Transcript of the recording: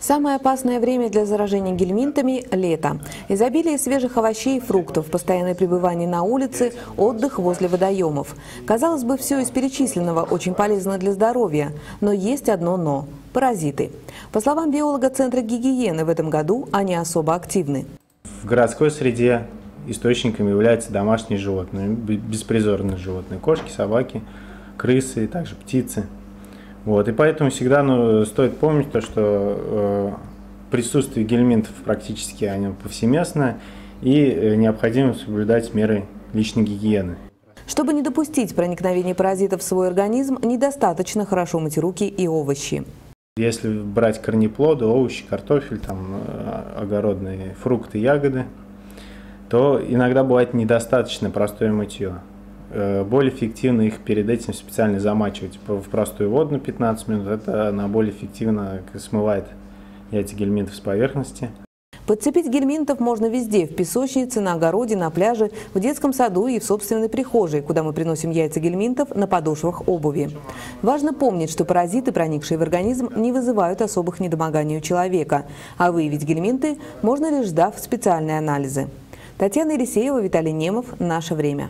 Самое опасное время для заражения гельминтами – лето. Изобилие свежих овощей и фруктов, постоянное пребывание на улице, отдых возле водоемов. Казалось бы, все из перечисленного очень полезно для здоровья, но есть одно «но» – паразиты. По словам биолога Центра гигиены, в этом году они особо активны. В городской среде источниками являются домашние животные, беспризорные животные – кошки, собаки, крысы, также птицы – вот, и поэтому всегда ну, стоит помнить то, что э, присутствие гельминтов практически они повсеместно, и э, необходимо соблюдать меры личной гигиены. Чтобы не допустить проникновения паразитов в свой организм, недостаточно хорошо мыть руки и овощи. Если брать корнеплоды, овощи, картофель, там, э, огородные фрукты, ягоды, то иногда бывает недостаточно простое мытье. Э, более эффективно их перед этим специально замачивать в простую воду на 15 минут. Это она более эффективно смывает яйца гельминтов с поверхности. Подцепить гельминтов можно везде – в песочнице, на огороде, на пляже, в детском саду и в собственной прихожей, куда мы приносим яйца гельминтов на подошвах обуви. Важно помнить, что паразиты, проникшие в организм, не вызывают особых недомоганий у человека, а выявить гельминты можно лишь сдав специальные анализы. Татьяна Елисеева, Виталий Немов. Наше время.